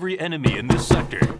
every enemy in this sector.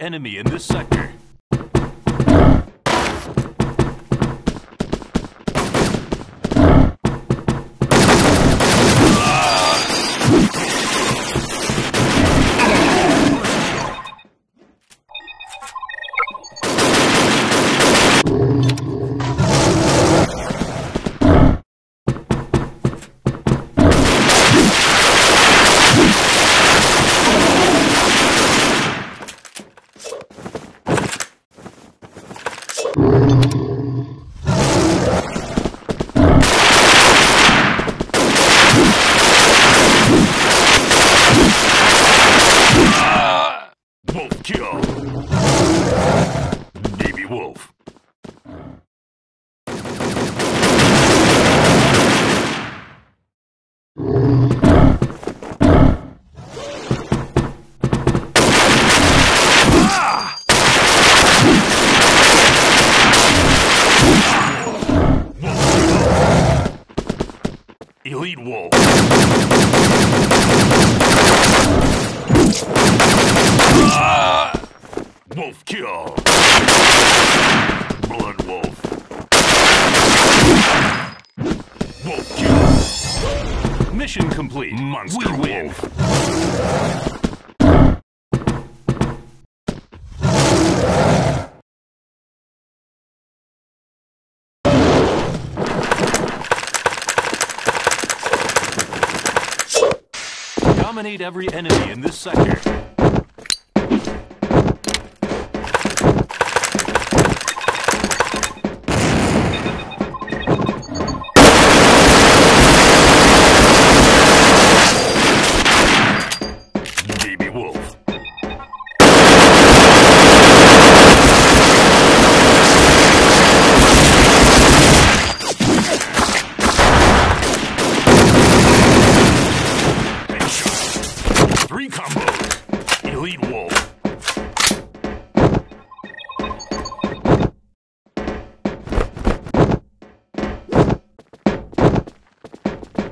enemy in this sector. Monster we win. Dominate every enemy in this sector.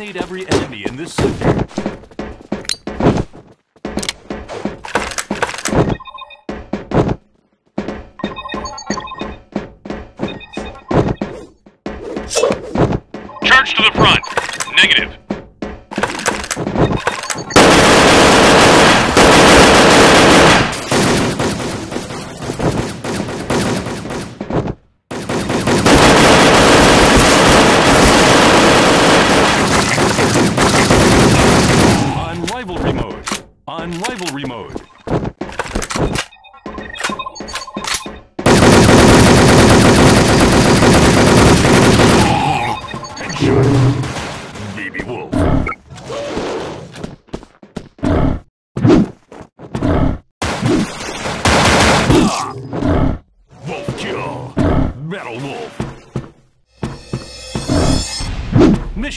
Dominate every enemy in this sector.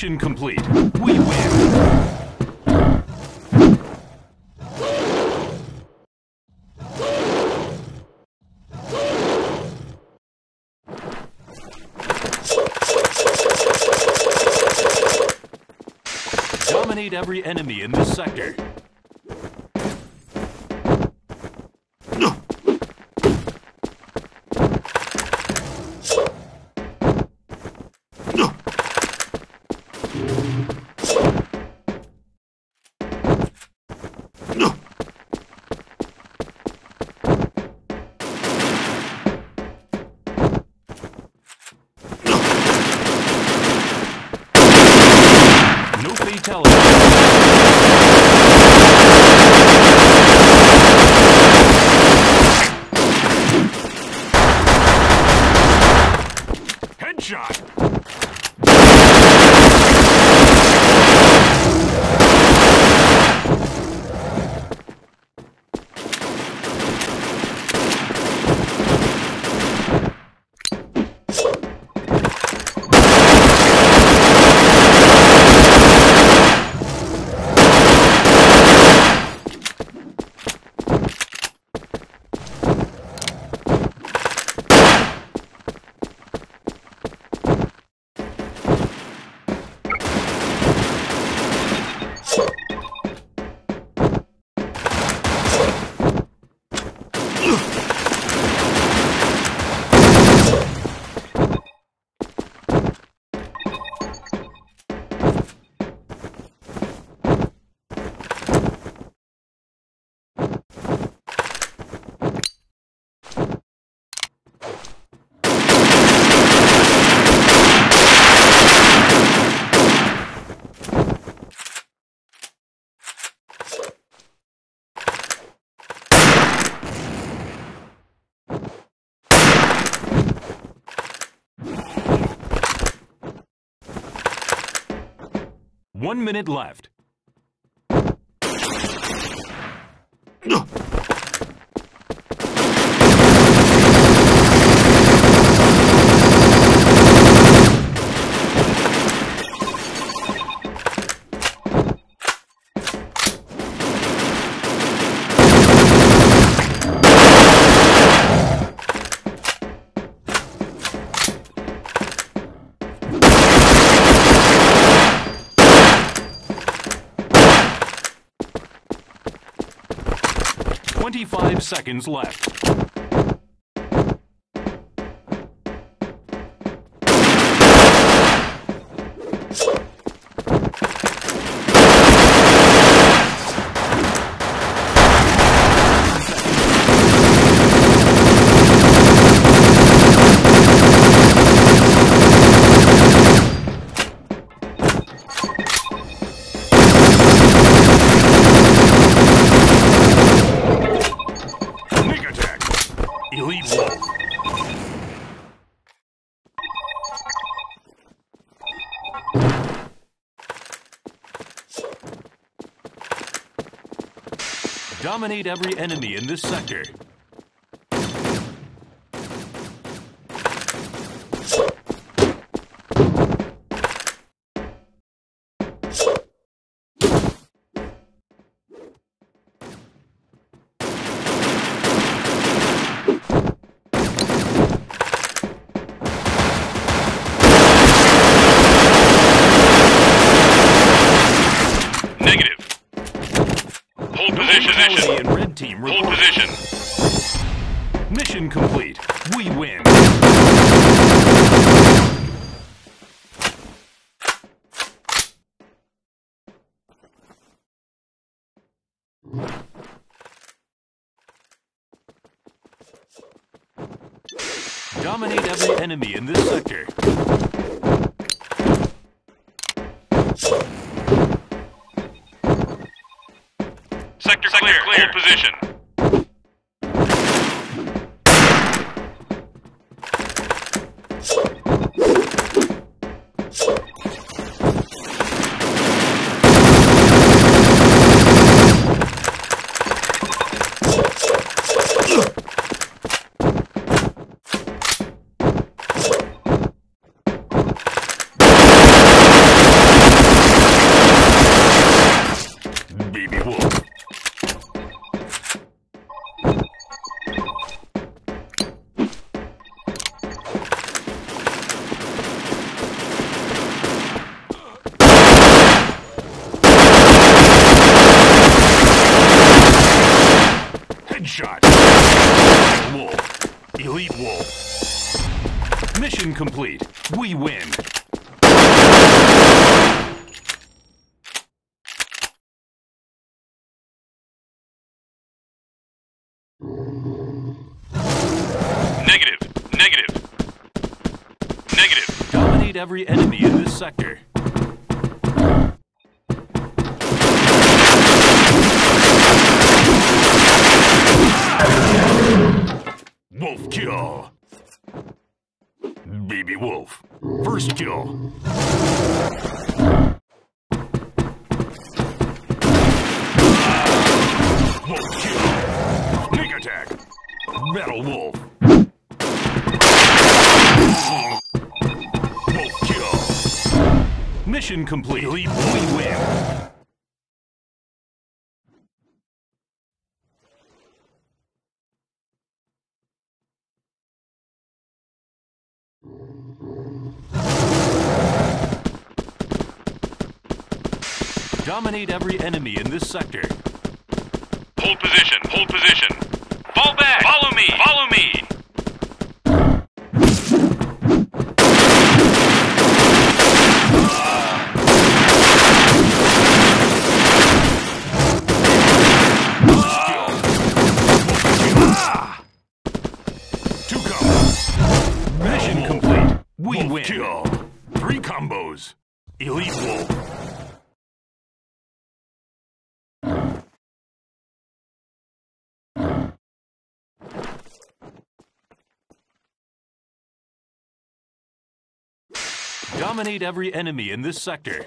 Mission complete. We win. Dominate every enemy in this sector. One minute left. seconds left. Leave. Dominate every enemy in this sector. Mission complete. We win. Dominate every enemy in this sector. Sector, clear. Hold position. Negative. Negative. Negative. Dominate every enemy in this sector. Wolf kill. Baby wolf. First kill. Wolf kill. Metal wolf. Wolf kill. Mission complete. We win. Dominate every enemy in this sector. Hold position. Hold position. Fall back. Follow me. Follow Dominate every enemy in this sector.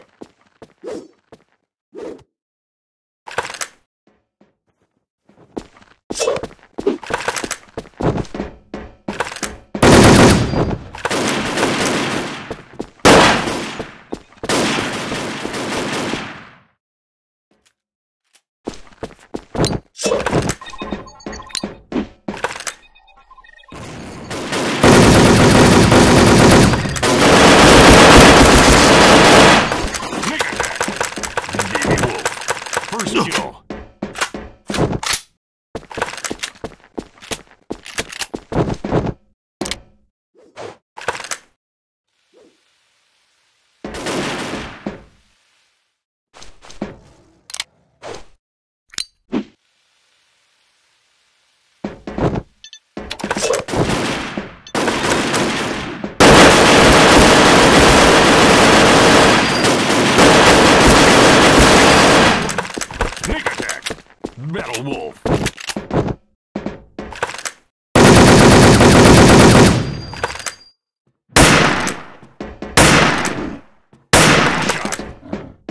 十九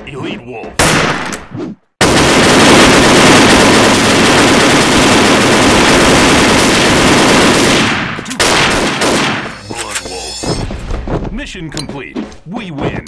Elite Wolf. Mission complete. We win.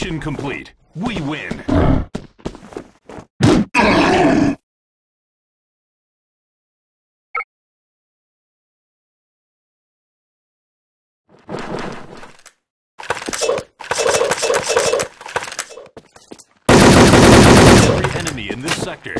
Mission complete. We win. Every enemy in this sector.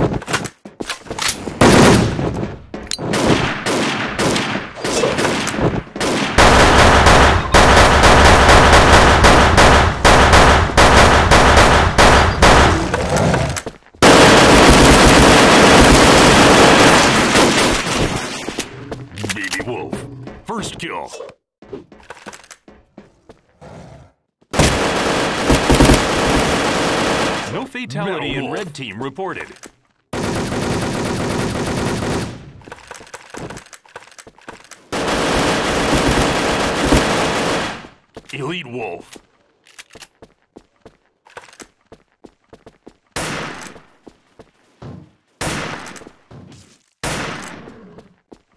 Baby Wolf. No fatality Metal in red team reported. Elite Wolf.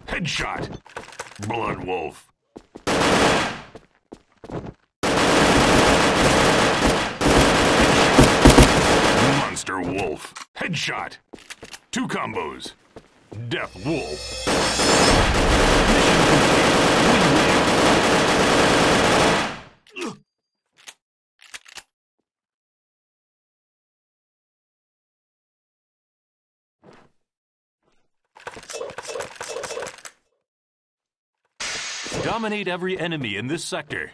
Headshot. Blood Wolf. Monster Headshot. Two combos. Death Wolf. Dominate every enemy in this sector.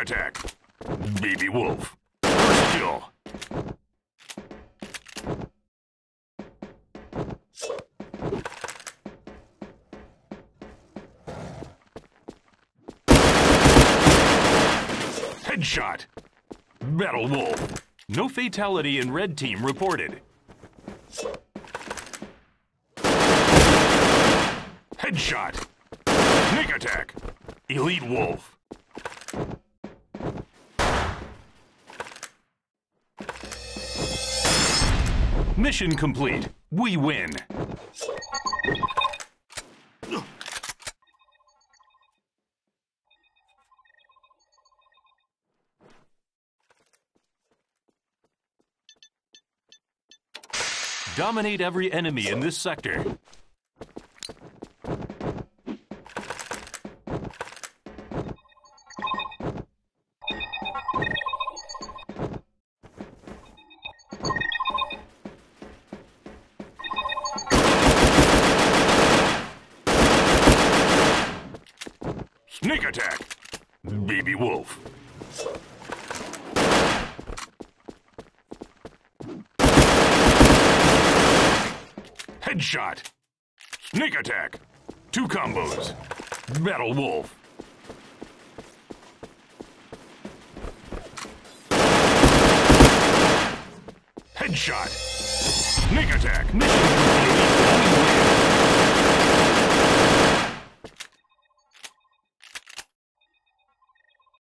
attack. Baby wolf. First kill. Headshot. Battle wolf. No fatality in red team reported. Headshot. Sneak attack. Elite wolf. Mission complete. We win. Dominate every enemy in this sector. Sneak attack! Baby Wolf. Headshot! Sneak attack! Two combos. Battle Wolf. Headshot! Sneak attack! Mission.